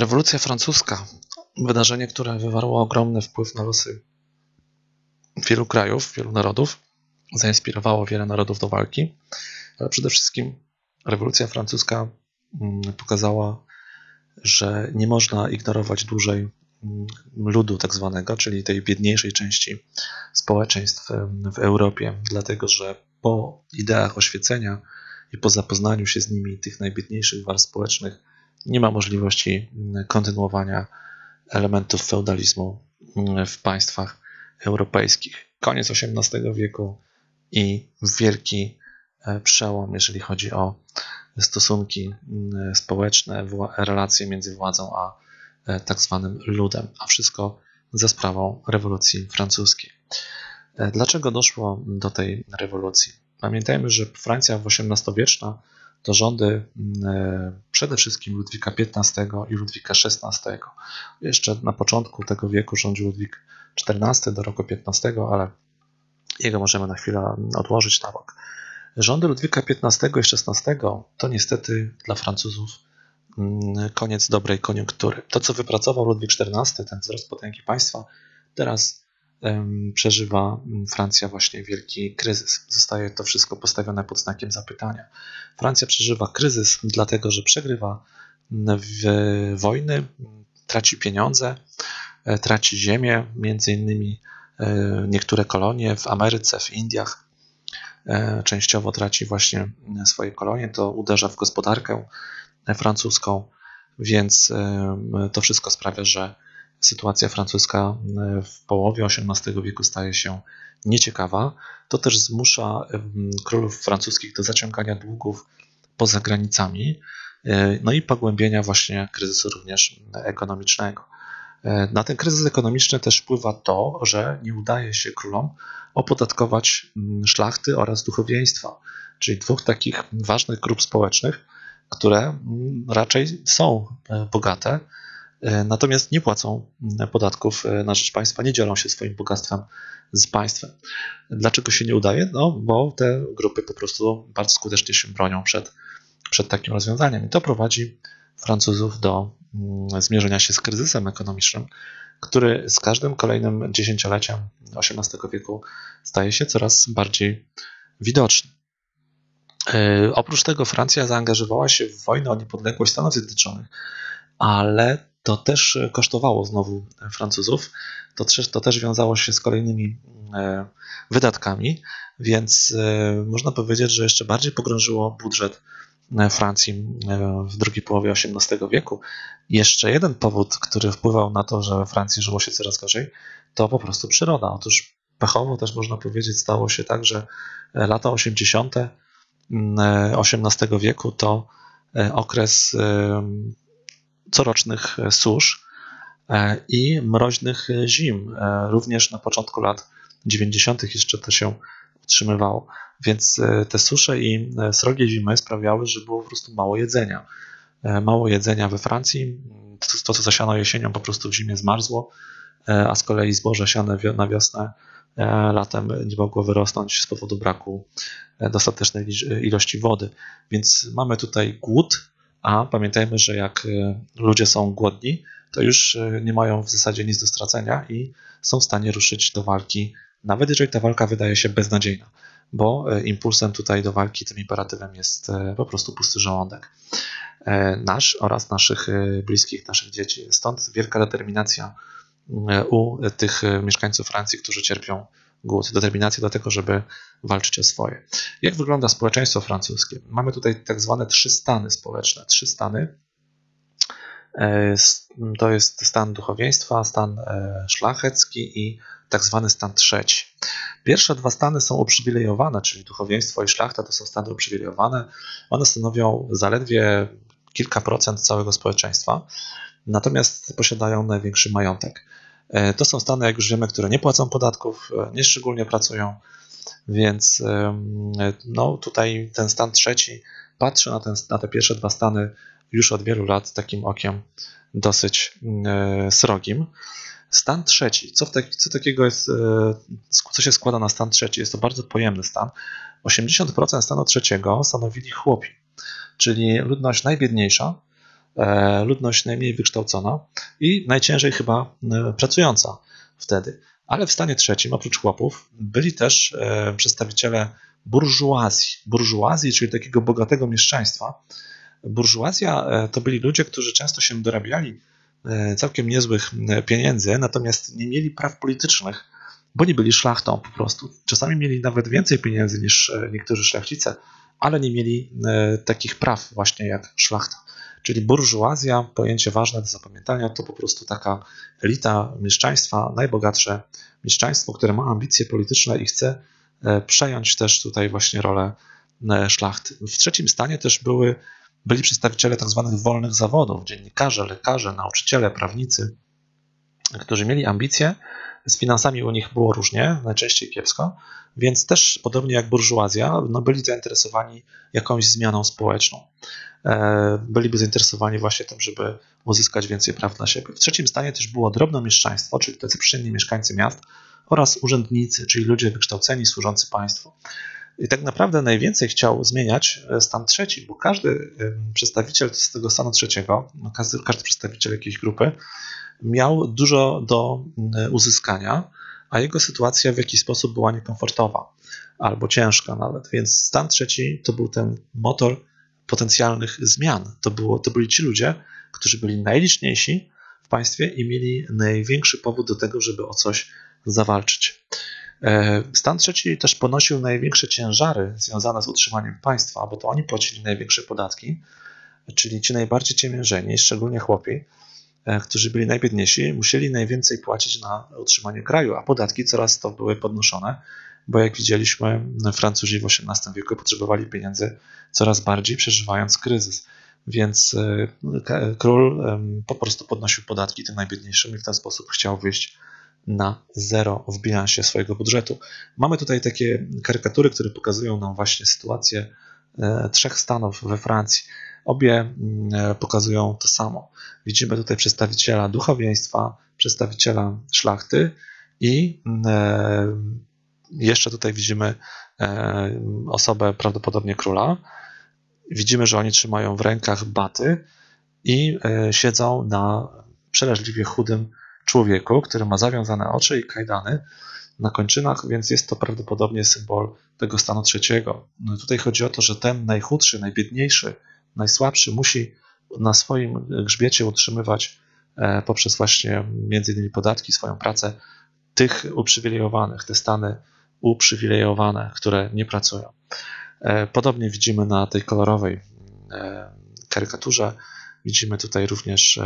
Rewolucja francuska, wydarzenie, które wywarło ogromny wpływ na losy wielu krajów, wielu narodów, zainspirowało wiele narodów do walki, ale przede wszystkim rewolucja francuska mm, pokazała, że nie można ignorować dłużej mm, ludu tak zwanego, czyli tej biedniejszej części społeczeństw w Europie, dlatego że po ideach oświecenia i po zapoznaniu się z nimi tych najbiedniejszych warstw społecznych nie ma możliwości mm, kontynuowania elementów feudalizmu mm, w państwach europejskich. Koniec XVIII wieku i wielki e, przełom, jeżeli chodzi o stosunki mm, społeczne, relacje między władzą a e, tak zwanym ludem, a wszystko za sprawą rewolucji francuskiej. E, dlaczego doszło do tej rewolucji? Pamiętajmy, że Francja XVIII-wieczna to rządy mm, e, przede wszystkim Ludwika XV i Ludwika XVI. Jeszcze na początku tego wieku rządził Ludwik XIV do roku XV, ale jego możemy na chwilę odłożyć na bok. Rządy Ludwika XV i XVI to niestety dla Francuzów mm, koniec dobrej koniunktury. To, co wypracował Ludwik XIV, ten wzrost potęgi państwa, teraz przeżywa mm, Francja właśnie wielki kryzys. Zostaje to wszystko postawione pod znakiem zapytania. Francja przeżywa kryzys dlatego, że przegrywa w wojny, traci pieniądze, e, traci ziemię, między innymi e, niektóre kolonie w Ameryce, w Indiach. E, częściowo traci właśnie swoje kolonie, to uderza w gospodarkę francuską, więc to wszystko sprawia, że sytuacja francuska e, w połowie XVIII wieku staje się nieciekawa. To też zmusza królów francuskich do zaciągania długów poza granicami, e, no i pogłębienia właśnie kryzysu również ekonomicznego. E, na ten kryzys ekonomiczny też wpływa to, że nie udaje się królom opodatkować szlachty oraz duchowieństwa, czyli dwóch takich ważnych grup społecznych, które raczej są bogate, natomiast nie płacą mm, podatków e, na rzecz państwa, nie dzielą się swoim bogactwem z państwem. Dlaczego się nie udaje? No, bo te grupy po prostu bardzo skutecznie się bronią przed, przed takim rozwiązaniem. I to prowadzi Francuzów do mm, zmierzenia się z kryzysem ekonomicznym, który z każdym kolejnym dziesięcioleciem XVIII wieku staje się coraz bardziej widoczny. E, oprócz tego Francja zaangażowała się w wojnę o niepodległość Stanów Zjednoczonych, ale to też kosztowało znowu Francuzów. To to też wiązało się z kolejnymi e, wydatkami, więc e, można powiedzieć, że jeszcze bardziej pogrążyło budżet e, Francji w drugiej połowie XVIII wieku. Jeszcze jeden powód, który wpływał na to, że we Francji żyło się coraz gorzej, to po prostu przyroda. Otóż pechowo też można powiedzieć, stało się tak, że lata 80. XVIII wieku to okres corocznych e, susz e, i mroźnych zim. E, również na początku lat 90. jeszcze to się utrzymywało. Więc te susze i srogie zimy sprawiały, że było po prostu mało jedzenia. Mało jedzenia we Francji. To, co zasiano jesienią, po prostu w zimie zmarzło, a z kolei zboże siane na wiosnę latem nie mogło wyrosnąć z powodu braku dostatecznej ilości wody. Więc mamy tutaj głód, a pamiętajmy, że jak e, ludzie są głodni, to już e, nie mają w zasadzie nic do stracenia i są w stanie ruszyć do walki, nawet jeżeli ta walka wydaje się beznadziejna, bo e, impulsem tutaj do walki, tym imperatywem jest po prostu pusty żołądek. Nasz oraz naszych bliskich, naszych dzieci. Stąd wielka determinacja u tych mieszkańców Francji, którzy cierpią głód, determinację do tego, żeby walczyć o swoje. Jak wygląda społeczeństwo francuskie? Mamy tutaj tak zwane trzy stany społeczne. Trzy stany. E, to jest stan duchowieństwa, stan e, szlachecki i tak zwany stan trzeci. Pierwsze dwa stany są uprzywilejowane, czyli duchowieństwo i szlachta to są stany uprzywilejowane. One stanowią zaledwie kilka procent całego społeczeństwa, natomiast posiadają największy majątek. E, to są stany, jak już wiemy, które nie płacą podatków, e, nie szczególnie pracują, więc no, tutaj ten stan trzeci patrzy na, ten, na te pierwsze dwa stany już od wielu lat takim okiem dosyć e, srogim. Stan trzeci. Co, tak, co takiego jest, co się składa na stan trzeci? Jest to bardzo pojemny stan. 80% stanu trzeciego stanowili chłopi, czyli ludność najbiedniejsza, ludność najmniej wykształcona i najciężej chyba pracująca wtedy. Ale w stanie trzecim, oprócz chłopów, byli też przedstawiciele burżuazji. Burżuazji, czyli takiego bogatego mieszczaństwa. Burżuazja to byli ludzie, którzy często się dorabiali całkiem niezłych pieniędzy, natomiast nie mieli praw politycznych bo nie byli szlachtą po prostu. Czasami mieli nawet więcej pieniędzy niż e, niektórzy szlachcice, ale nie mieli e, takich praw właśnie jak szlachta. Czyli burżuazja, pojęcie ważne do zapamiętania, to po prostu taka elita mieszczaństwa, najbogatsze mieszczaństwo, które ma ambicje polityczne i chce e, przejąć też tutaj właśnie rolę szlachty. W trzecim stanie też były, byli przedstawiciele tak zwanych wolnych zawodów, dziennikarze, lekarze, nauczyciele, prawnicy, którzy mieli ambicje z finansami u nich było różnie, najczęściej kiepsko, więc też podobnie jak burżuazja, no byli zainteresowani jakąś zmianą społeczną. E, byliby zainteresowani właśnie tym, żeby uzyskać więcej praw dla siebie. W trzecim stanie też było drobnomieszczaństwo, czyli tacy przeciętni mieszkańcy miast oraz urzędnicy, czyli ludzie wykształceni, służący państwu. I tak naprawdę najwięcej chciał zmieniać e, stan trzeci, bo każdy przedstawiciel z tego stanu trzeciego, no każdy, każdy przedstawiciel jakiejś grupy miał dużo do uzyskania, a jego sytuacja w jakiś sposób była niekomfortowa albo ciężka nawet. Więc stan trzeci to był ten motor potencjalnych zmian. To, było, to byli ci ludzie, którzy byli najliczniejsi w państwie i mieli największy powód do tego, żeby o coś zawalczyć. E, stan trzeci też ponosił największe ciężary związane z utrzymaniem państwa, bo to oni płacili największe podatki, czyli ci najbardziej ciemiężeni, szczególnie chłopi, E, którzy byli najbiedniejsi, musieli najwięcej płacić na utrzymanie kraju, a podatki coraz to były podnoszone, bo jak widzieliśmy, Francuzi w XVIII wieku potrzebowali pieniędzy coraz bardziej, przeżywając kryzys. Więc e, król po prostu podnosił podatki tym najbiedniejszym i w ten sposób chciał wyjść na zero w bilansie swojego budżetu. Mamy tutaj takie karykatury, które pokazują nam właśnie sytuację e, trzech stanów we Francji. Obie mm, pokazują to samo. Widzimy tutaj przedstawiciela duchowieństwa, przedstawiciela szlachty i e, jeszcze tutaj widzimy e, osobę prawdopodobnie króla. Widzimy, że oni trzymają w rękach baty i e, siedzą na przeraźliwie chudym człowieku, który ma zawiązane oczy i kajdany na kończynach, więc jest to prawdopodobnie symbol tego stanu trzeciego. No tutaj chodzi o to, że ten najchudszy, najbiedniejszy, najsłabszy musi na swoim grzbiecie utrzymywać e, poprzez właśnie między innymi podatki, swoją pracę tych uprzywilejowanych, te stany uprzywilejowane, które nie pracują. E, podobnie widzimy na tej kolorowej e, karykaturze. Widzimy tutaj również,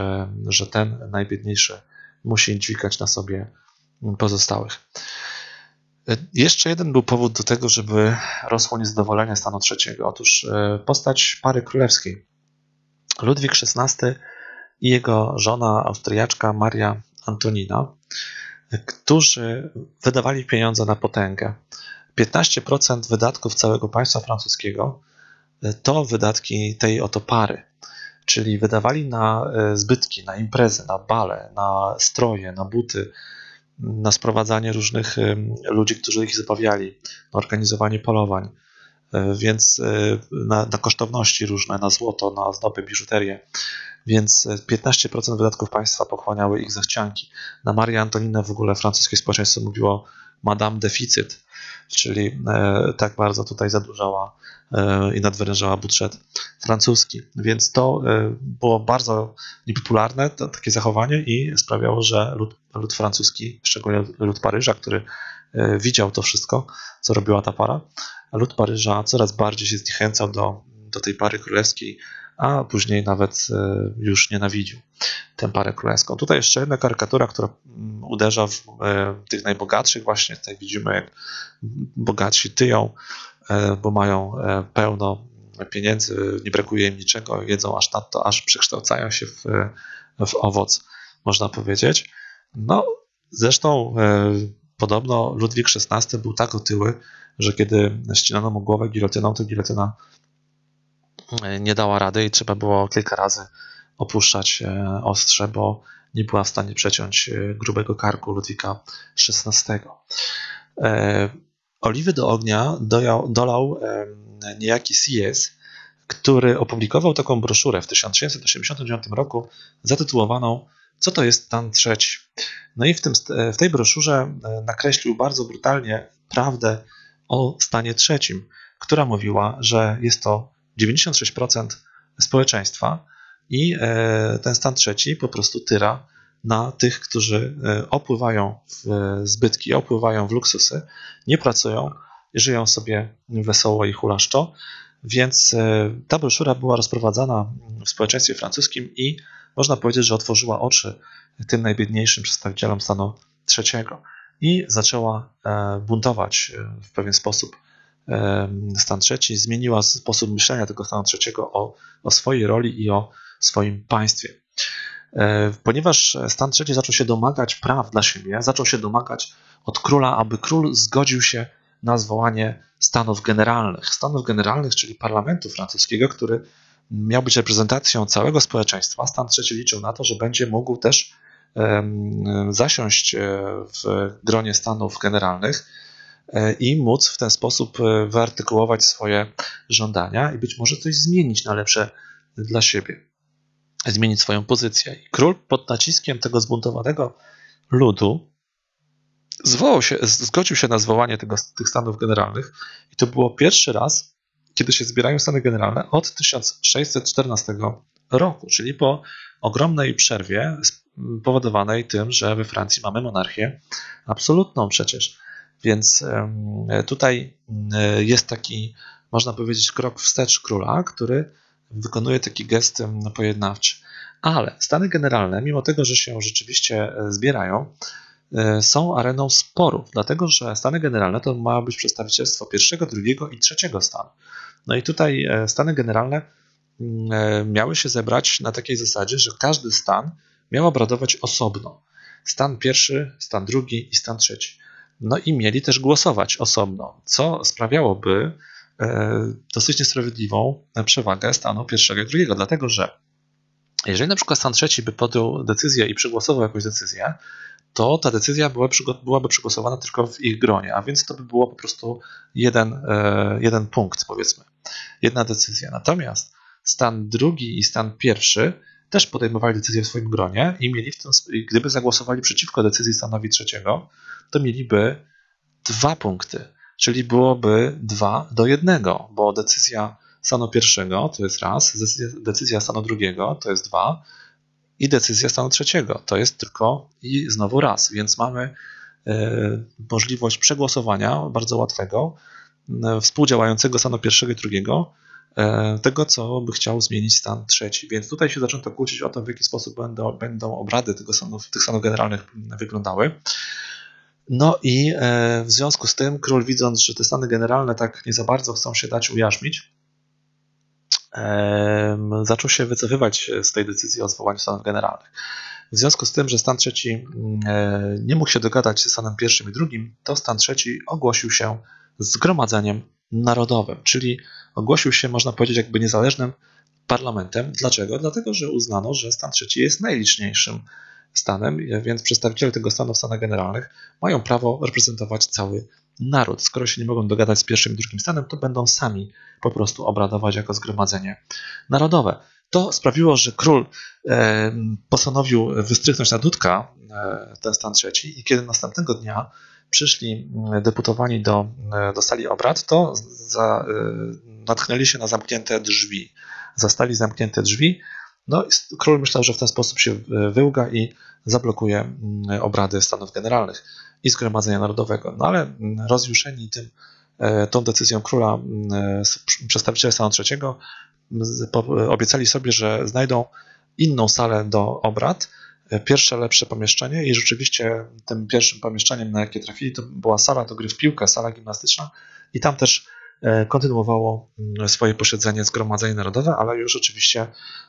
że ten najbiedniejszy musi dźwigać na sobie pozostałych. Jeszcze jeden był powód do tego, żeby rosło niezadowolenie stanu trzeciego. Otóż postać pary królewskiej Ludwik XVI i jego żona austriaczka Maria Antonina, którzy wydawali pieniądze na potęgę. 15% wydatków całego państwa francuskiego to wydatki tej oto pary, czyli wydawali na e, zbytki, na imprezy, na bale, na stroje, na buty, na sprowadzanie różnych ludzi, którzy ich zabawiali, na organizowanie polowań, E, więc e, na, na kosztowności różne, na złoto, na zdoby, biżuterię. Więc 15% e, wydatków państwa pochłaniały ich zachcianki. Na Marię Antoninę w ogóle francuskie społeczeństwo mówiło Madame Deficit, czyli tak bardzo tutaj zadłużała i nadwyrężała budżet francuski. Więc to było bardzo niepopularne, to, takie zachowanie i sprawiało, że lud, lud francuski, szczególnie lud Paryża, który widział to wszystko, co robiła ta para, lud Paryża coraz bardziej się zniechęcał do, do tej pary królewskiej, a później nawet e, już nienawidził tę parę królewską. Tutaj jeszcze jedna karykatura, która mm, uderza w e, tych najbogatszych. Właśnie tutaj widzimy, jak bogatsi tyją, e, bo mają pełno pieniędzy, nie brakuje im niczego, jedzą aż nadto, aż przekształcają się w, w owoc, można powiedzieć. No, zresztą podobno Ludwik XVI był tak otyły, że kiedy ścinano mu głowę gilotyną, to gilotyna e, nie dała rady i trzeba było kilka razy opuszczać e, ostrze, bo nie była w stanie przeciąć e, grubego karku Ludwika XVI. Oliwy do ognia dolał niejaki Sies, który opublikował taką broszurę w 1689 roku zatytułowaną Co to jest stan trzeci? No i w, tym, w tej broszurze nakreślił bardzo brutalnie prawdę o stanie trzecim, która mówiła, że jest to 96% społeczeństwa i e, ten stan trzeci po prostu tyra na tych, którzy e, opływają w zbytki, opływają w luksusy, nie pracują, żyją sobie wesoło i hulaszczo. Więc e, ta broszura była rozprowadzana w społeczeństwie francuskim i można powiedzieć, że otworzyła oczy tym najbiedniejszym przedstawicielom stanu trzeciego i zaczęła buntować w pewien sposób stan trzeci, zmieniła sposób myślenia tego stanu trzeciego o, o swojej roli i o swoim państwie. E, ponieważ stan trzeci zaczął się domagać praw dla siebie, zaczął się domagać od króla, aby król zgodził się na zwołanie stanów generalnych. Stanów generalnych, czyli parlamentu francuskiego, który miał być reprezentacją całego społeczeństwa. Stan trzeci liczył na to, że będzie mógł też zasiąść e, w gronie stanów generalnych e, i móc w ten sposób wyartykułować swoje żądania i być może coś zmienić na lepsze dla siebie zmienić swoją pozycję. I król pod naciskiem tego zbuntowanego ludu zwołał się, zgodził się na zwołanie tego, tych stanów generalnych i to było pierwszy raz, kiedy się zbierają stany generalne od 1614 roku, czyli po ogromnej przerwie powodowanej tym, że we Francji mamy monarchię absolutną przecież. Więc tutaj jest taki, można powiedzieć, krok wstecz króla, który wykonuje taki gest pojednawczy. Ale Stany Generalne, mimo tego, że się rzeczywiście e, zbierają, są areną sporów, dlatego że Stany Generalne to ma być przedstawicielstwo pierwszego, drugiego i trzeciego stanu. No i tutaj e, Stany Generalne mm, miały się zebrać na takiej zasadzie, że każdy stan miał obradować osobno. Stan pierwszy, stan drugi i stan trzeci. No i mieli też głosować osobno, co sprawiałoby, E, dosyć niesprawiedliwą przewagę stanu pierwszego i drugiego, dlatego że jeżeli na przykład stan trzeci by podjął decyzję i przegłosował jakąś decyzję, to ta decyzja byłaby przegłosowana tylko w ich gronie, a więc to by było po prostu jeden, e, jeden punkt, powiedzmy, jedna decyzja. Natomiast stan drugi i stan pierwszy też podejmowali decyzję w swoim gronie i mieli w tym, gdyby zagłosowali przeciwko decyzji stanowi trzeciego, to mieliby dwa punkty czyli byłoby 2 do 1, bo decyzja stanu pierwszego to jest raz, decyzja stanu drugiego to jest 2 i decyzja stanu trzeciego to jest tylko i znowu raz, więc mamy e, możliwość przegłosowania bardzo łatwego, e, współdziałającego stanu pierwszego i drugiego, e, tego, co by chciał zmienić stan trzeci. Więc tutaj się zaczęto kłócić o to, w jaki sposób będą, będą obrady tego tych stanów generalnych wyglądały. No i w związku z tym król widząc, że te stany generalne tak nie za bardzo chcą się dać ujarzmić, zaczął się wycofywać z tej decyzji o zwołaniu stanów generalnych. W związku z tym, że stan trzeci nie mógł się dogadać ze stanem pierwszym i drugim, to stan trzeci ogłosił się zgromadzeniem narodowym, czyli ogłosił się, można powiedzieć, jakby niezależnym parlamentem. Dlaczego? Dlatego, że uznano, że stan trzeci jest najliczniejszym stanem, więc przedstawiciele tego stanu w Stanach Generalnych mają prawo reprezentować cały naród. Skoro się nie mogą dogadać z pierwszym i drugim stanem, to będą sami po prostu obradować jako zgromadzenie narodowe. To sprawiło, że król e, postanowił wystrychnąć na dudka e, ten stan trzeci i kiedy następnego dnia przyszli deputowani do, e, do sali obrad, to za, natknęli się na zamknięte drzwi. Zastali zamknięte drzwi, no, król myślał, że w ten sposób się e, wyłga i zablokuje mm, obrady Stanów Generalnych i Zgromadzenia Narodowego. No ale mm, rozjuszeni tym, e, tą decyzją króla mm, e, przedstawiciele stanu trzeciego obiecali sobie, że znajdą inną salę do obrad, pierwsze lepsze pomieszczenie i rzeczywiście tym pierwszym pomieszczeniem, na jakie trafili, to była sala do gry w piłkę, sala gimnastyczna i tam też kontynuowało mm, swoje posiedzenie Zgromadzenie Narodowe, ale już oczywiście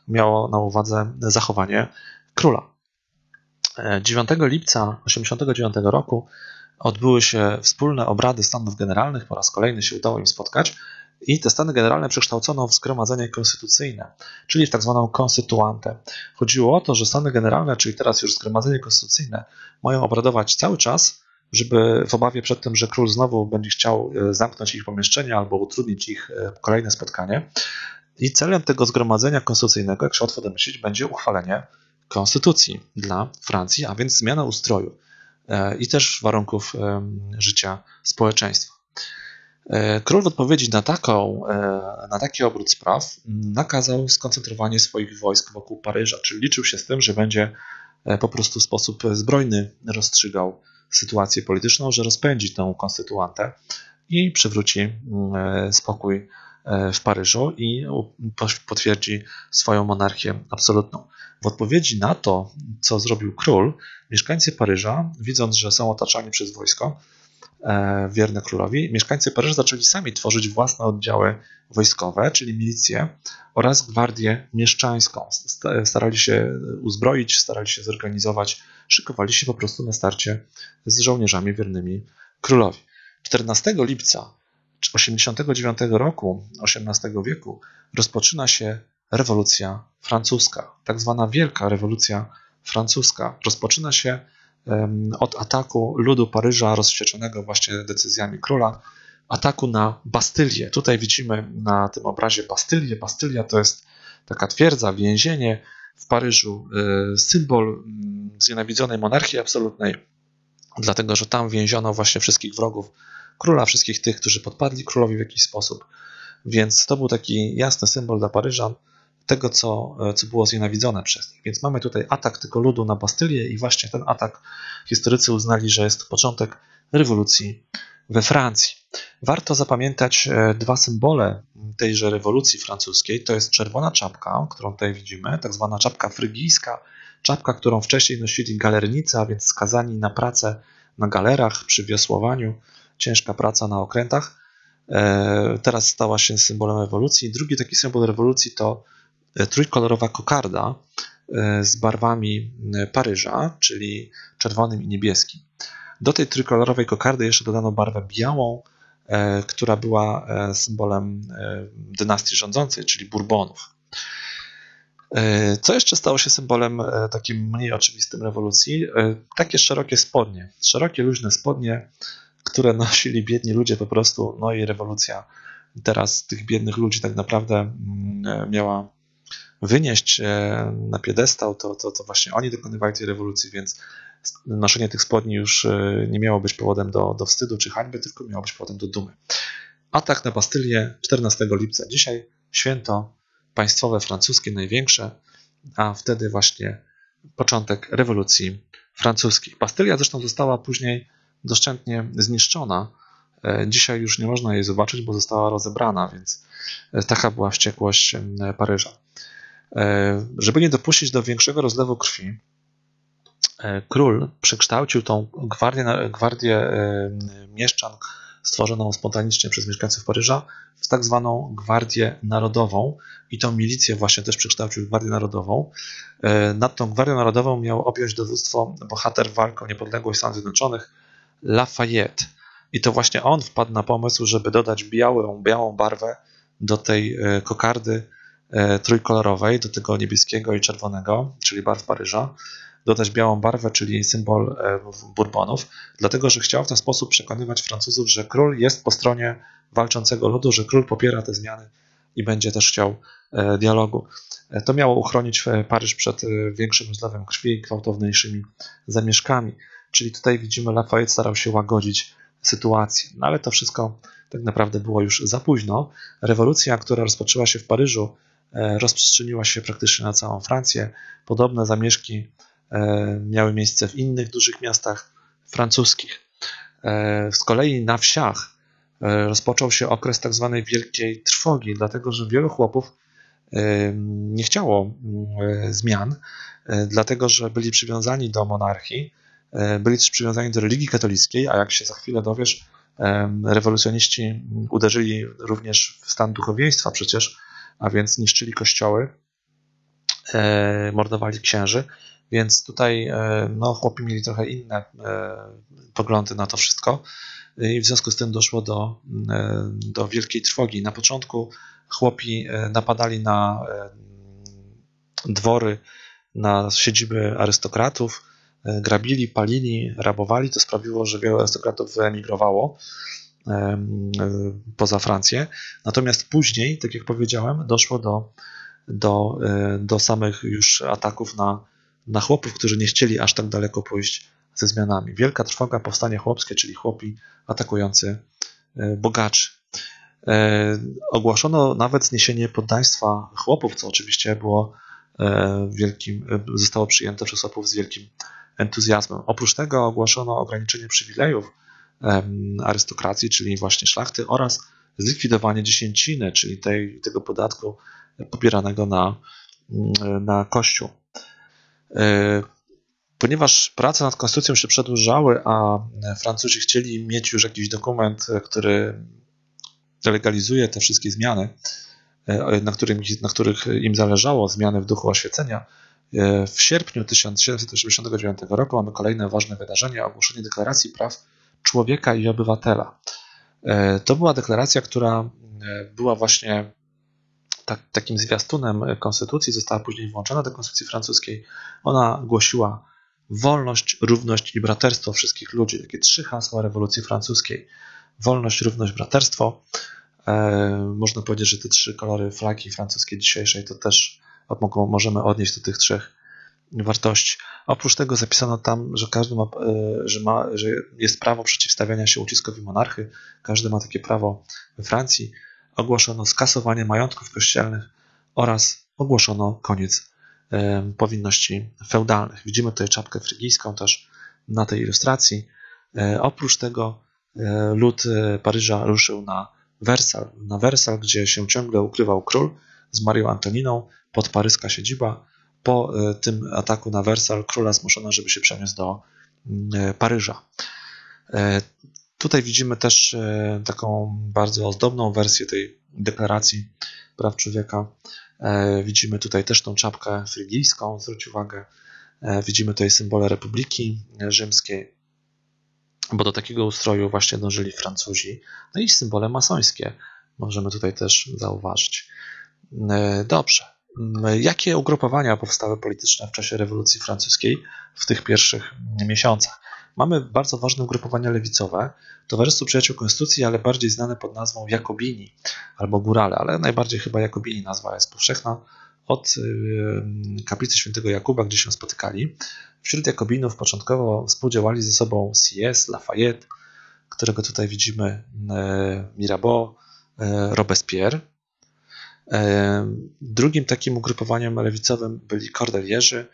miało na uwadze zachowanie króla. 9 e, lipca 1989 roku odbyły się wspólne obrady Stanów Generalnych, po raz kolejny się udało im spotkać i te Stany Generalne przekształcono w Zgromadzenie Konstytucyjne, czyli w tak zwaną konstytuantę. Chodziło o to, że Stany Generalne, czyli teraz już Zgromadzenie Konstytucyjne, mają obradować cały czas, żeby w obawie przed tym, że król znowu będzie chciał e, zamknąć ich pomieszczenie albo utrudnić ich e, kolejne spotkanie, I celem tego zgromadzenia konstytucyjnego, jak się łatwo domyślić, będzie uchwalenie konstytucji dla Francji, a więc zmiana ustroju e, i też warunków życia społeczeństwa. Król w odpowiedzi na, taką, na taki obrót spraw nakazał skoncentrowanie swoich wojsk wokół Paryża, czyli liczył się z tym, że będzie po prostu w sposób zbrojny rozstrzygał sytuację polityczną, że rozpędzi tę konstytuantę i przywróci spokój w Paryżu i potwierdzi swoją monarchię absolutną. W odpowiedzi na to, co zrobił król, mieszkańcy Paryża, widząc, że są otaczani przez wojsko e, wierne królowi, mieszkańcy Paryża zaczęli sami tworzyć własne oddziały wojskowe, czyli milicję oraz gwardię mieszczańską. Starali się uzbroić, starali się zorganizować, szykowali się po prostu na starcie z żołnierzami wiernymi królowi. 14 lipca 89 roku XVIII wieku rozpoczyna się rewolucja francuska, tak zwana Wielka Rewolucja Francuska. Rozpoczyna się od ataku ludu Paryża rozwścieczonego właśnie decyzjami króla, ataku na Bastylię. Tutaj widzimy na tym obrazie Bastylię. Bastylia to jest taka twierdza, więzienie w Paryżu, e, symbol mm, znienawidzonej monarchii absolutnej, dlatego że tam więziono właśnie wszystkich wrogów króla, wszystkich tych, którzy podpadli królowi w jakiś sposób. Więc to był taki jasny symbol dla Paryżan tego, co, co było znienawidzone przez nich. Więc mamy tutaj atak tego ludu na Bastylię i właśnie ten atak historycy uznali, że jest początek rewolucji we Francji. Warto zapamiętać e, dwa symbole tejże rewolucji francuskiej. To jest czerwona czapka, którą tutaj widzimy, tak zwana czapka frygijska, czapka, którą wcześniej nosili galernicy, a więc skazani na pracę na galerach przy wiosłowaniu, ciężka praca na okrętach. E, teraz stała się symbolem rewolucji. Drugi taki symbol rewolucji to E, trójkolorowa kokarda z barwami Paryża, czyli czerwonym i niebieskim. Do tej trójkolorowej kokardy jeszcze dodano barwę białą, która była symbolem dynastii rządzącej, czyli Bourbonów. Co jeszcze stało się symbolem takim mniej oczywistym rewolucji? Takie szerokie spodnie, szerokie, luźne spodnie, które nosili biedni ludzie po prostu, no i rewolucja teraz tych biednych ludzi tak naprawdę mm, miała wynieść na piedestał, to, to, to właśnie oni dokonywali tej rewolucji, więc noszenie tych spodni już e, nie miało być powodem do, do wstydu czy hańby, tylko miało być powodem do dumy. Atak na Bastylię 14 lipca. Dzisiaj święto państwowe francuskie, największe, a wtedy właśnie początek rewolucji francuskiej. Bastylia zresztą została później doszczętnie zniszczona. E, dzisiaj już nie można jej zobaczyć, bo została rozebrana, więc e, taka była wściekłość Paryża. Żeby nie dopuścić do większego rozlewu krwi, król przekształcił tą gwardię, gwardię e, mieszczan stworzoną spontanicznie przez mieszkańców Paryża w tak zwaną Gwardię Narodową i tą milicję właśnie też przekształcił w Gwardię Narodową. Nad tą Gwardią Narodową miał objąć dowództwo bohater walk o niepodległość Stanów Zjednoczonych Lafayette. I to właśnie on wpadł na pomysł, żeby dodać białą, białą barwę do tej kokardy E, trójkolorowej, do tego niebieskiego i czerwonego, czyli barw Paryża, dodać białą barwę, czyli symbol e, Bourbonów, dlatego że chciał w ten sposób przekonywać Francuzów, że król jest po stronie walczącego ludu, że król popiera te zmiany i będzie też chciał e, dialogu. To miało uchronić Paryż przed większym rozlewem krwi i gwałtowniejszymi zamieszkami. Czyli tutaj widzimy, Lafayette starał się łagodzić sytuację. No ale to wszystko tak naprawdę było już za późno. Rewolucja, która rozpoczęła się w Paryżu E, rozprzestrzeniła się praktycznie na całą Francję. Podobne zamieszki e, miały miejsce w innych dużych miastach francuskich. E, z kolei na wsiach rozpoczął się okres tak zwanej wielkiej trwogi, dlatego że wielu chłopów nie chciało zmian, dlatego że byli przywiązani do monarchii, byli też przywiązani do religii katolickiej, a jak się za chwilę dowiesz, rewolucjoniści uderzyli również w stan duchowieństwa przecież, a więc niszczyli kościoły, e, mordowali księży, więc tutaj e, no, chłopi mieli trochę inne e, poglądy na to wszystko i w związku z tym doszło do, do wielkiej trwogi. Na początku chłopi napadali na dwory, na siedziby arystokratów, grabili, palili, rabowali. To sprawiło, że wielu arystokratów wyemigrowało poza Francję. Natomiast później, tak jak powiedziałem, doszło do, do, do samych już ataków na, na chłopów, którzy nie chcieli aż tak daleko pójść ze zmianami. Wielka trwoga, powstanie chłopskie, czyli chłopi atakujący bogaczy. Ogłoszono nawet zniesienie poddaństwa chłopów, co oczywiście było wielkim, zostało przyjęte przez chłopów z wielkim entuzjazmem. Oprócz tego ogłoszono ograniczenie przywilejów arystokracji, czyli właśnie szlachty, oraz zlikwidowanie dziesięciny, czyli tej, tego podatku pobieranego na, na kościół. E, ponieważ prace nad konstytucją się przedłużały, a Francuzi chcieli mieć już jakiś dokument, który legalizuje te wszystkie zmiany, e, na, na których im zależało, zmiany w duchu oświecenia, e, w sierpniu 1789 roku mamy kolejne ważne wydarzenie ogłoszenie Deklaracji Praw człowieka i obywatela. To była deklaracja, która była właśnie tak, takim zwiastunem konstytucji, została później włączona do konstytucji francuskiej. Ona głosiła wolność, równość i braterstwo wszystkich ludzi. Takie trzy hasła rewolucji francuskiej. Wolność, równość, braterstwo. E, można powiedzieć, że te trzy kolory flagi francuskiej dzisiejszej to też mogą, możemy odnieść do tych trzech wartości. Oprócz tego zapisano tam, że każdy ma, e, że, ma, że jest prawo przeciwstawiania się uciskowi monarchy. Każdy ma takie prawo we Francji. Ogłoszono skasowanie majątków kościelnych oraz ogłoszono koniec e, powinności feudalnych. Widzimy tutaj czapkę frygijską też na tej ilustracji. E, oprócz tego lud Paryża ruszył na Wersal, na Wersal, gdzie się ciągle ukrywał król z Marią Antoniną, pod paryska siedziba po e, tym ataku na Wersal króla zmuszono, żeby się przeniósł do mm, e, Paryża. E, tutaj widzimy też taką bardzo ozdobną wersję tej deklaracji praw człowieka. Widzimy tutaj też tą czapkę frygijską, zwróć uwagę. Widzimy tutaj symbole Republiki Rzymskiej, bo do takiego ustroju właśnie dążyli Francuzi. No i symbole masońskie możemy tutaj też zauważyć. Dobrze. Jakie ugrupowania powstały polityczne w czasie rewolucji francuskiej w tych pierwszych miesiącach? Mamy bardzo ważne ugrupowania lewicowe, Towarzystwo Przyjaciół Konstytucji, ale bardziej znane pod nazwą Jakobini albo Górale, ale najbardziej chyba Jakobini nazwa jest powszechna od kaplicy świętego Jakuba, gdzie się spotykali. Wśród Jakobinów początkowo współdziałali ze sobą Sieyès, Lafayette, którego tutaj widzimy, Mirabeau, Robespierre. Drugim takim ugrupowaniem lewicowym byli kordelierzy,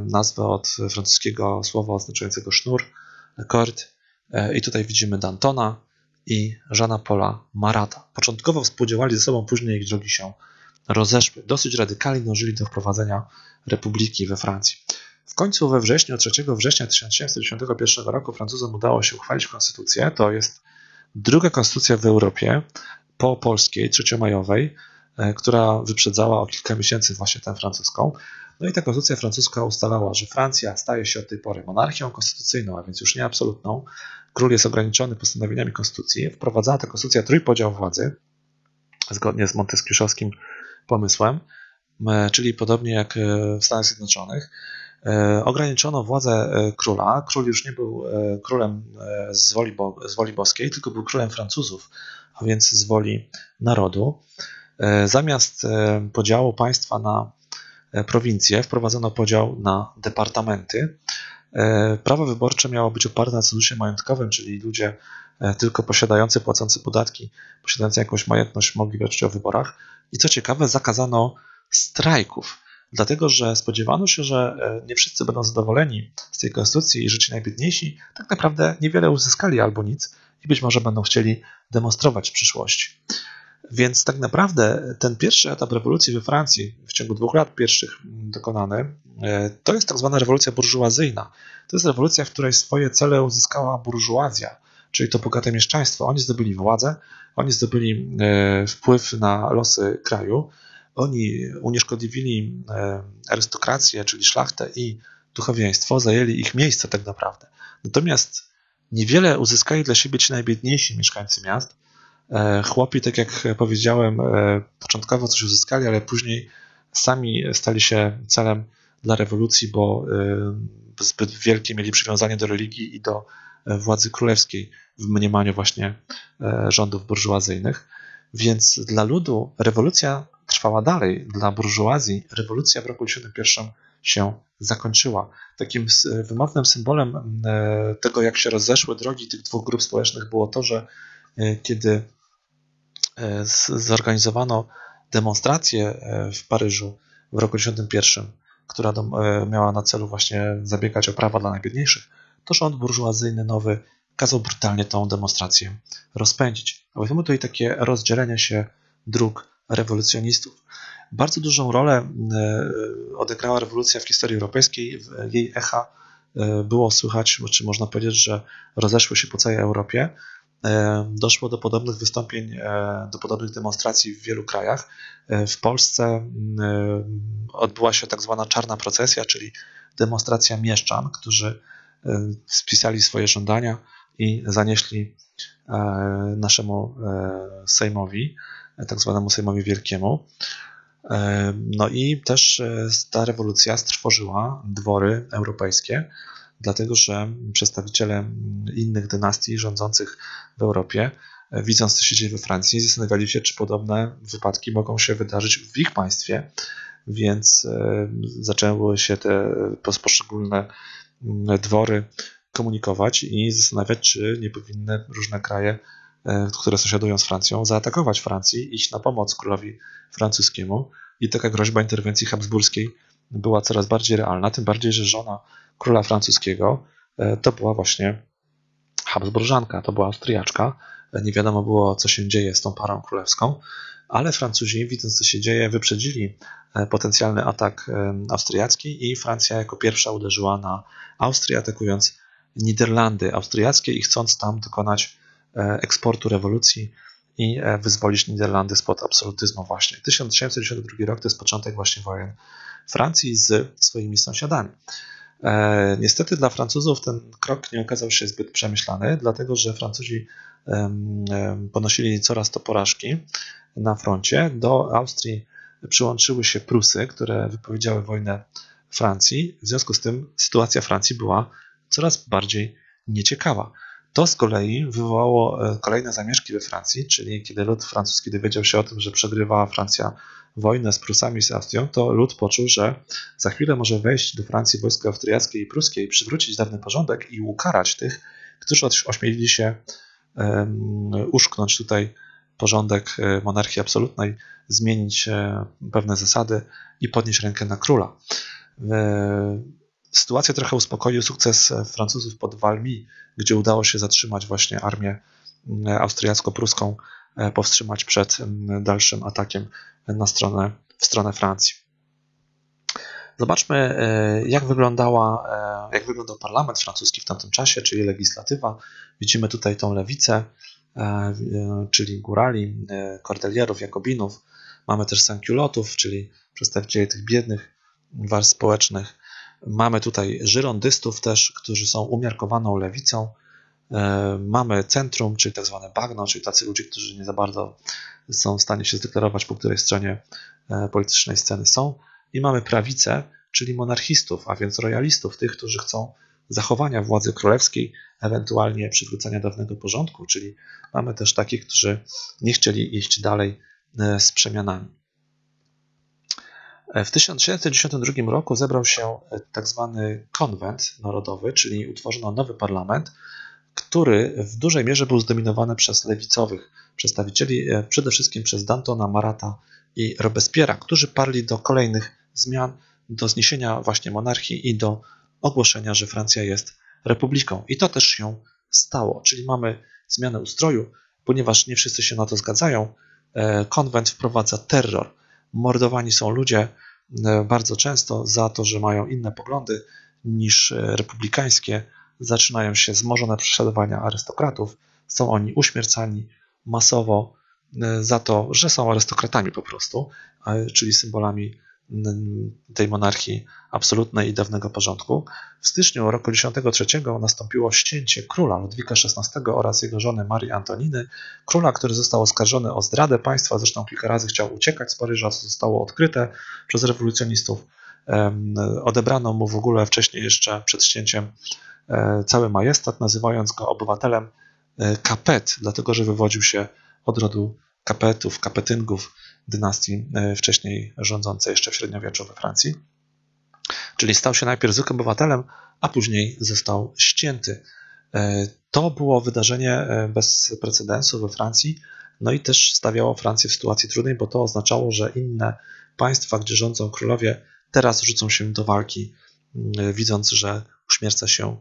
nazwa od francuskiego słowa oznaczającego sznur, cord. E, I tutaj widzimy Dantona i Żana Paula Marata. Początkowo współdziałali ze sobą, później ich drogi się rozeszły. Dosyć radykalnie dążyli do wprowadzenia republiki we Francji. W końcu we wrześniu, 3 września 1791 roku Francuzom udało się uchwalić konstytucję. To jest druga konstytucja w Europie, po polskiej, trzeciomajowej, e, która wyprzedzała o kilka miesięcy właśnie tę francuską. No i ta konstytucja francuska ustalała, że Francja staje się od tej pory monarchią konstytucyjną, a więc już nie absolutną. Król jest ograniczony postanowieniami konstytucji. Wprowadzała ta konstytucja trójpodział władzy, zgodnie z monteskiuszowskim pomysłem, e, czyli podobnie jak e, w Stanach Zjednoczonych. Ograniczono władzę króla. Król już nie był królem z woli, bo, z woli boskiej, tylko był królem Francuzów a więc z woli narodu. E, zamiast e, podziału państwa na e, prowincje wprowadzono podział na departamenty. Prawo wyborcze miało być oparte na cenzusie majątkowym, czyli ludzie tylko posiadający, płacący podatki, posiadający jakąś majątność mogli brać udział w wyborach. I co ciekawe, zakazano strajków, dlatego że spodziewano się, że nie wszyscy będą zadowoleni z tej konstytucji i że ci najbiedniejsi tak naprawdę niewiele uzyskali albo nic, i być może będą chcieli demonstrować w przyszłości. Więc tak naprawdę ten pierwszy etap rewolucji we Francji, w ciągu dwóch lat pierwszych dokonany, e, to jest tak zwana rewolucja burżuazyjna. To jest rewolucja, w której swoje cele uzyskała burżuazja, czyli to bogate mieszczaństwo. Oni zdobyli władzę, oni zdobyli e, wpływ na losy kraju, oni unieszkodliwili e, arystokrację, czyli szlachtę i duchowieństwo, zajęli ich miejsce tak naprawdę. Natomiast Niewiele uzyskali dla siebie ci najbiedniejsi mieszkańcy miast. E, chłopi, tak jak powiedziałem, e, początkowo coś uzyskali, ale później sami stali się celem dla rewolucji, bo e, zbyt wielkie mieli przywiązanie do religii i do władzy królewskiej w mniemaniu właśnie rządów burżuazyjnych. Więc dla ludu rewolucja trwała dalej. Dla burżuazji rewolucja w roku 1971 się zakończyła. Takim wymownym symbolem tego, jak się rozeszły drogi tych dwóch grup społecznych, było to, że kiedy zorganizowano demonstrację w Paryżu w roku 1991, która miała na celu właśnie zabiegać o prawa dla najbiedniejszych, to rząd burżuazyjny nowy kazał brutalnie tą demonstrację rozpędzić. A widzimy tutaj takie rozdzielenie się dróg rewolucjonistów. Bardzo dużą rolę e, odegrała rewolucja w historii europejskiej. Jej echa e, było słychać, czy można powiedzieć, że rozeszły się po całej Europie. E, doszło do podobnych wystąpień, do podobnych demonstracji w wielu krajach. W Polsce odbyła się tak zwana czarna procesja, czyli demonstracja mieszczan, którzy spisali swoje żądania i zanieśli naszemu Sejmowi tak zwanemu Sejmowi Wielkiemu. E, no i też e, ta rewolucja stworzyła dwory europejskie, dlatego że przedstawiciele innych dynastii rządzących w Europie, e, widząc co się dzieje we Francji, zastanawiali się, czy podobne wypadki mogą się wydarzyć w ich państwie, więc zaczęły się te poszczególne dwory komunikować i zastanawiać, czy nie powinny różne kraje E, które sąsiadują z Francją, zaatakować Francji, iść na pomoc królowi francuskiemu. I taka groźba interwencji habsburskiej była coraz bardziej realna, tym bardziej, że żona króla francuskiego e, to była właśnie Habsburżanka, to była Austriaczka. E, nie wiadomo było, co się dzieje z tą parą królewską, ale Francuzi, widząc, co się dzieje, wyprzedzili potencjalny atak austriacki i Francja jako pierwsza uderzyła na Austrię, atakując Niderlandy austriackie i chcąc tam dokonać E, eksportu rewolucji i e, wyzwolić Niderlandy spod absolutyzmu właśnie. 1792 rok to jest początek właśnie wojen Francji z swoimi sąsiadami. E, niestety dla Francuzów ten krok nie okazał się zbyt przemyślany, dlatego że Francuzi ponosili coraz to porażki na froncie. Do Austrii przyłączyły się Prusy, które wypowiedziały wojnę Francji. W związku z tym sytuacja Francji była coraz bardziej nieciekawa. To z kolei wywołało e, kolejne zamieszki we Francji, czyli kiedy lud francuski dowiedział się o tym, że przegrywa Francja wojnę z Prusami i z Austrią, to lud poczuł, że za chwilę może wejść do Francji wojsko austriackie i pruskie i przywrócić dawny porządek i ukarać tych, którzy ośmielili się um, uszknąć tutaj porządek e, monarchii absolutnej, zmienić e, pewne zasady i podnieść rękę na króla. Sytuację trochę uspokoił sukces Francuzów pod Walmi, gdzie udało się zatrzymać właśnie armię mm, austriacko-pruską, e, powstrzymać przed dalszym atakiem na stronę, w stronę Francji. Zobaczmy, e, jak, wyglądała, e, jak wyglądał parlament francuski w tamtym czasie, czyli legislatywa. Widzimy tutaj tą lewicę, czyli górali, kordelierów, jakobinów. Mamy też sankulotów, czyli przedstawicieli tych biednych warstw społecznych. Mamy tutaj żyrondystów też, którzy są umiarkowaną lewicą. E, mamy centrum, czyli tak zwane bagno, czyli tacy ludzie, którzy nie za bardzo są w stanie się zdeklarować, po której stronie e, politycznej sceny są. I mamy prawicę, czyli monarchistów, a więc royalistów, tych, którzy chcą zachowania władzy królewskiej, ewentualnie przywrócenia dawnego porządku, czyli mamy też takich, którzy nie chcieli iść dalej e, z przemianami. W 1792 roku zebrał się e, tak zwany konwent narodowy, czyli utworzono nowy parlament, który w dużej mierze był zdominowany przez lewicowych przedstawicieli, e, przede wszystkim przez Dantona, Marata i Robespiera, którzy parli do kolejnych zmian, do zniesienia właśnie monarchii i do ogłoszenia, że Francja jest republiką. I to też się stało, czyli mamy zmianę ustroju, ponieważ nie wszyscy się na to zgadzają. E, konwent wprowadza terror mordowani są ludzie e, bardzo często za to, że mają inne poglądy niż e, republikańskie. Zaczynają się wzmożone prześladowania arystokratów. Są oni uśmiercani masowo e, za to, że są arystokratami po prostu, czyli symbolami tej monarchii absolutnej i dawnego porządku. W styczniu roku 1903 nastąpiło ścięcie króla Ludwika XVI oraz jego żony Marii Antoniny, króla, który został oskarżony o zdradę państwa, zresztą kilka razy chciał uciekać z Paryża, co zostało odkryte przez rewolucjonistów. Odebrano mu w ogóle wcześniej jeszcze przed ścięciem cały majestat, nazywając go obywatelem Kapet, dlatego że wywodził się od rodu Kapetów, Kapetyngów, dynastii wcześniej rządzącej jeszcze w średniowieczu we Francji. Czyli stał się najpierw zwykłym obywatelem, a później został ścięty. To było wydarzenie bez precedensu we Francji, no i też stawiało Francję w sytuacji trudnej, bo to oznaczało, że inne państwa, gdzie rządzą królowie, teraz rzucą się do walki, mm, widząc, że uśmierca się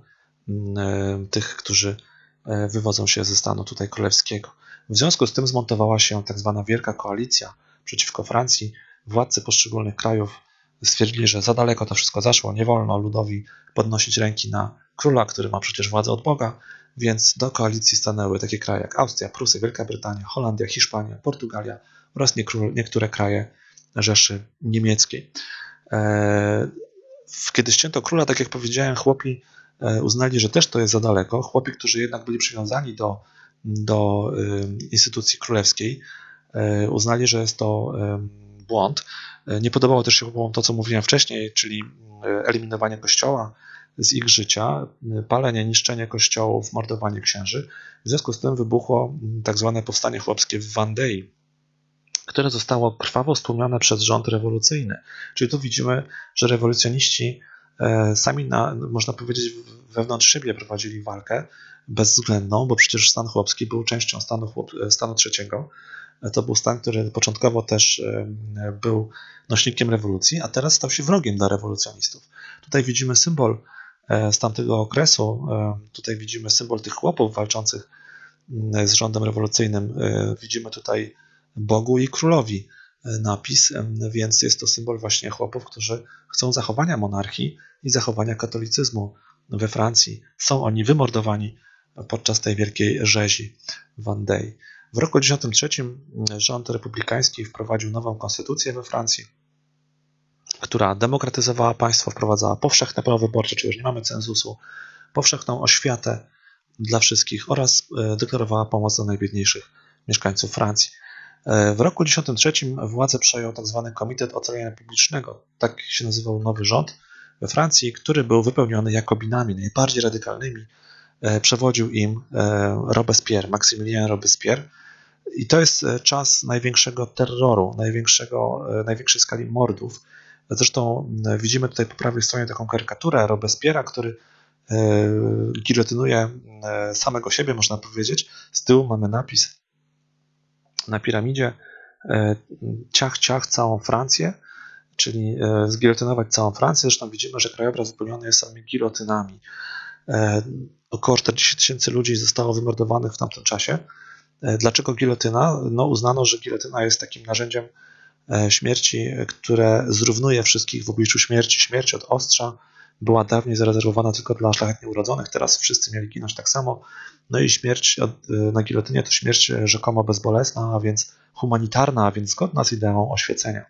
mm, e, tych, którzy e, wywodzą się ze stanu tutaj królewskiego. W związku z tym zmontowała się tak zwana wielka koalicja przeciwko Francji. Władcy poszczególnych krajów stwierdzili, że za daleko to wszystko zaszło, nie wolno ludowi podnosić ręki na króla, który ma przecież władzę od Boga, więc do koalicji stanęły takie kraje jak Austria, Prusy, Wielka Brytania, Holandia, Hiszpania, Portugalia oraz niektóre kraje Rzeszy Niemieckiej. E, kiedy ścięto króla, tak jak powiedziałem, chłopi e, uznali, że też to jest za daleko. Chłopi, którzy jednak byli przywiązani do, do e, instytucji królewskiej, uznali, że jest to błąd. Nie podobało też się to, co mówiłem wcześniej, czyli eliminowanie kościoła z ich życia, palenie, niszczenie kościołów, mordowanie księży. W związku z tym wybuchło tak zwane powstanie chłopskie w Wandei, które zostało krwawo stłumione przez rząd rewolucyjny. Czyli tu widzimy, że rewolucjoniści e, sami, na, można powiedzieć, wewnątrz siebie prowadzili walkę bezwzględną, bo przecież stan chłopski był częścią stanu, e, stanu trzeciego. E, to był stan, który początkowo też był nośnikiem rewolucji, a teraz stał się wrogiem dla rewolucjonistów. Tutaj widzimy symbol z tamtego okresu. Tutaj widzimy symbol tych chłopów walczących mm, z rządem rewolucyjnym. Widzimy tutaj Bogu i królowi e, napis, e, więc jest to symbol właśnie chłopów, którzy chcą zachowania monarchii i zachowania katolicyzmu we Francji. Są oni wymordowani podczas tej wielkiej rzezi Vendée. W roku 1903 rząd republikański wprowadził nową konstytucję we Francji, która demokratyzowała państwo, wprowadzała powszechne prawo wyborcze, czyli już nie mamy cenzusu, powszechną oświatę dla wszystkich oraz e, deklarowała pomoc dla najbiedniejszych mieszkańców Francji. W roku 1913 władzę przejął tzw. Tak Komitet Ocalenia Publicznego, tak się nazywał nowy rząd we Francji, który był wypełniony Jakobinami, najbardziej radykalnymi. E, przewodził im e, Robespierre, Maximilien Robespierre. I to jest e, czas największego terroru, największego, największej skali mordów. Zresztą widzimy tutaj po prawej stronie taką karykaturę Robespierre'a, który gilotynuje samego siebie, można powiedzieć. Z tyłu mamy napis na piramidzie ciach, ciach całą Francję, czyli zgilotynować całą Francję. Zresztą widzimy, że krajobraz wypełniony jest samymi gilotynami. E, około 40 tysięcy ludzi zostało wymordowanych w tamtym czasie. Dlaczego gilotyna? No, uznano, że gilotyna jest takim narzędziem śmierci, które zrównuje wszystkich w obliczu śmierci. Śmierć od ostrza była dawniej zarezerwowana tylko dla szlachetnie urodzonych, teraz wszyscy mieli ginąć tak samo. No i śmierć na gilotynie to śmierć rzekomo bezbolesna, a więc humanitarna, a więc zgodna z ideą oświecenia.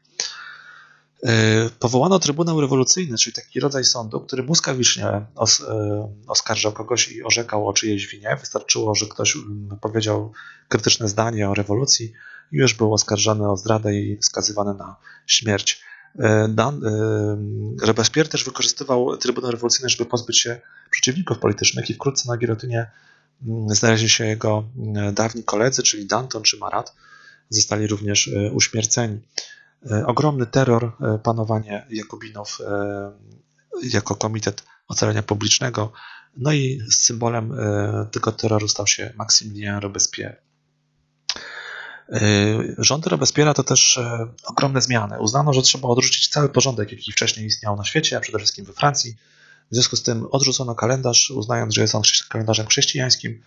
E, powołano Trybunał Rewolucyjny, czyli taki rodzaj sądu, który błyskawicznie os e, oskarżał kogoś i orzekał o czyjejś winie. Wystarczyło, że ktoś mm, powiedział krytyczne zdanie o rewolucji i już był oskarżany o zdradę i skazywany na śmierć. E, Robespierre też wykorzystywał Trybunał Rewolucyjny, żeby pozbyć się przeciwników politycznych i wkrótce na gilotynie mm, znaleźli się jego mm, dawni koledzy, czyli Danton czy Marat. Zostali również uśmierceni. E, ogromny terror, panowanie Jakobinów jako Komitet Ocalenia Publicznego. No i symbolem tego terroru stał się Maximilien Robespierre. Rządy Robespierre'a to też e, ogromne zmiany. Uznano, że trzeba odrzucić cały porządek, jaki wcześniej istniał na świecie, a przede wszystkim we Francji. W związku z tym odrzucono kalendarz, uznając, że jest on kalendarzem chrześcijańskim.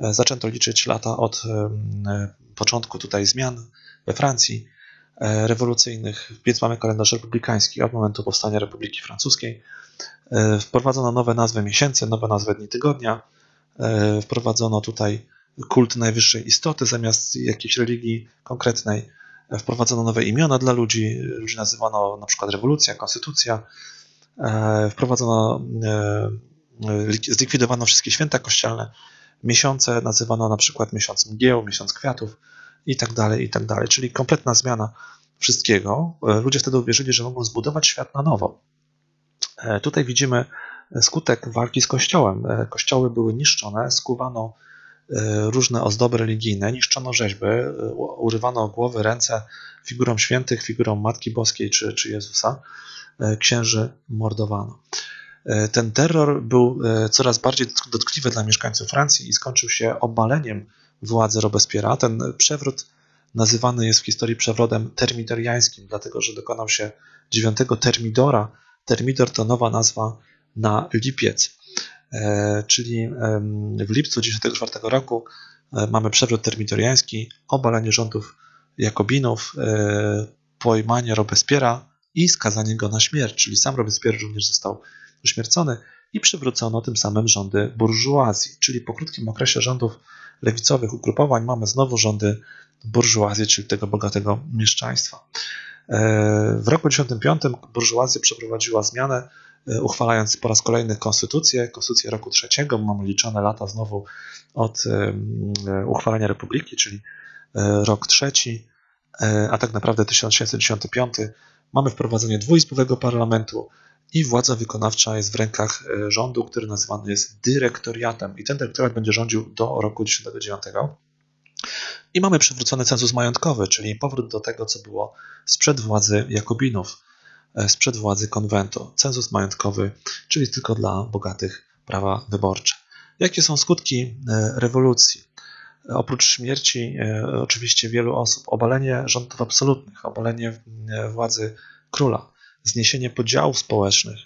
E, zaczęto liczyć lata od e, początku tutaj zmian we Francji rewolucyjnych, więc mamy kalendarz republikański od momentu powstania Republiki Francuskiej. Wprowadzono nowe nazwy miesięcy, nowe nazwy dni tygodnia. Wprowadzono tutaj kult najwyższej istoty zamiast jakiejś religii konkretnej. Wprowadzono nowe imiona dla ludzi, ludzi nazywano na przykład rewolucja, konstytucja. E, wprowadzono, e, zlikwidowano wszystkie święta kościelne. Miesiące nazywano na przykład miesiąc mgieł, miesiąc kwiatów i tak dalej, i tak dalej. Czyli kompletna zmiana wszystkiego. E, ludzie wtedy uwierzyli, że mogą zbudować świat na nowo. Tutaj widzimy skutek walki z kościołem. Kościoły były niszczone, skuwano różne ozdoby religijne, niszczono rzeźby, urywano głowy, ręce figurom świętych, figurom Matki Boskiej czy, czy Jezusa, księży mordowano. Ten terror był coraz bardziej dotkliwy dla mieszkańców Francji i skończył się obaleniem władzy Robespiera. Ten przewrót nazywany jest w historii przewrotem termidoriańskim, dlatego że dokonał się dziewiątego termidora. Termidor to nowa nazwa na lipiec, e, czyli w lipcu 1994 roku e, mamy przewrót termidoriański, obalenie rządów Jakobinów, e, pojmanie Robespiera i skazanie go na śmierć, czyli sam Robespierre również został uśmiercony i przywrócono tym samym rządy burżuazji, czyli po krótkim okresie rządów lewicowych ugrupowań mamy znowu rządy burżuazji, czyli tego bogatego mieszczaństwa. E, w roku 1995 burżuazja przeprowadziła zmianę, e, uchwalając po raz kolejny konstytucję, konstytucję roku trzeciego. Mamy liczone lata znowu od e, uchwalenia republiki, czyli rok trzeci, a tak naprawdę 1795 mamy wprowadzenie dwuizbowego parlamentu i władza wykonawcza jest w rękach rządu, który nazywany jest dyrektoriatem. I ten dyrektoriat będzie rządził do roku 1999. I mamy przywrócony cenzus majątkowy, czyli powrót do tego, co było sprzed władzy Jakobinów, e, sprzed władzy konwentu. Cenzus majątkowy, czyli tylko dla bogatych prawa wyborcze. Jakie są skutki e, rewolucji? Oprócz śmierci, e, oczywiście wielu osób, obalenie rządów absolutnych, obalenie władzy króla, zniesienie podziałów społecznych,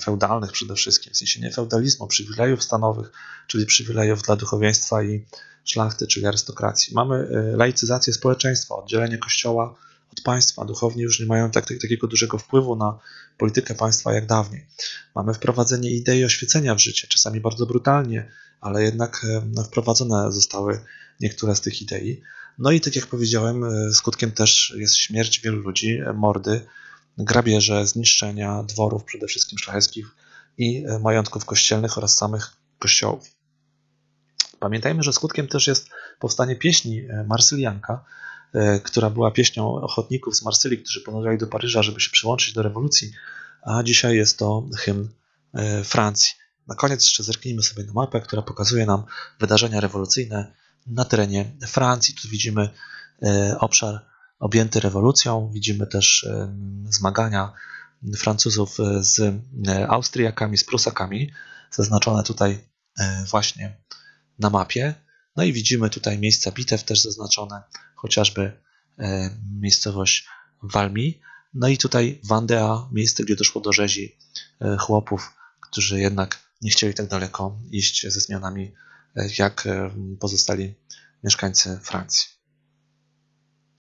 feudalnych przede wszystkim, zniesienie feudalizmu, przywilejów stanowych, czyli przywilejów dla duchowieństwa i szlachty, czyli arystokracji. Mamy e, laicyzację społeczeństwa, oddzielenie kościoła od państwa. Duchowni już nie mają tak, tak, takiego dużego wpływu na politykę państwa jak dawniej. Mamy wprowadzenie idei oświecenia w życie, czasami bardzo brutalnie, ale jednak e, wprowadzone zostały niektóre z tych idei. No i tak jak powiedziałem, e, skutkiem też jest śmierć wielu ludzi, mordy, grabieże, zniszczenia dworów, przede wszystkim szlacheckich i majątków kościelnych oraz samych kościołów. Pamiętajmy, że skutkiem też jest powstanie pieśni e, Marsylianka, e, która była pieśnią ochotników z Marsylii, którzy podążali do Paryża, żeby się przyłączyć do rewolucji, a dzisiaj jest to hymn e, Francji. Na koniec jeszcze zerknijmy sobie na mapę, która pokazuje nam wydarzenia rewolucyjne na terenie Francji. Tu widzimy obszar objęty rewolucją, widzimy też zmagania Francuzów z Austriakami, z Prusakami, zaznaczone tutaj właśnie na mapie. No i widzimy tutaj miejsca bitew też zaznaczone, chociażby e, miejscowość Walmi. No i tutaj Wandea, miejsce, gdzie doszło do rzezi e, chłopów, którzy jednak nie chcieli tak daleko iść ze zmianami, e, jak pozostali mieszkańcy Francji.